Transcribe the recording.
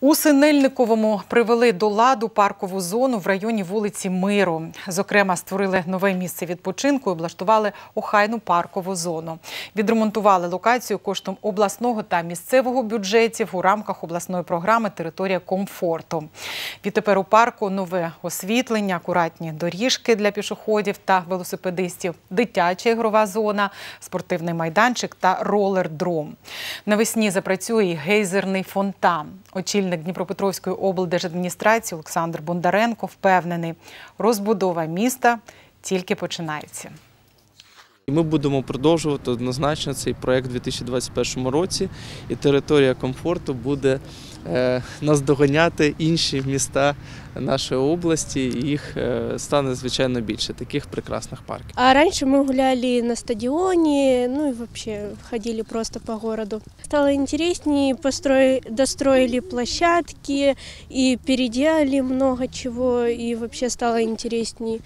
У Синельниковому привели до ладу паркову зону в районі вулиці Миру. Зокрема, створили нове місце відпочинку і облаштували охайну паркову зону. Відремонтували локацію коштом обласного та місцевого бюджетів у рамках обласної програми Територія комфорту. Відтепер у парку нове освітлення, акуратні доріжки для пішоходів та велосипедистів, дитяча ігрова зона, спортивний майданчик та ролер-дром. Навесні запрацює і гейзерний фонтан. Очільник Дніпропетровської облдержадміністрації Олександр Бондаренко впевнений, розбудова міста тільки починається. Ми будемо продовжувати однозначно цей проект у 2021 році, і територія комфорту буде наздоганяти інші міста нашої області. і Їх е, стане звичайно більше таких прекрасних парків. А раньше мы гуляли на стадионе, ну и вообще ходили просто по городу. Стало интереснее, построили, достроили площадки и переделали много чего, и вообще стало интереснее.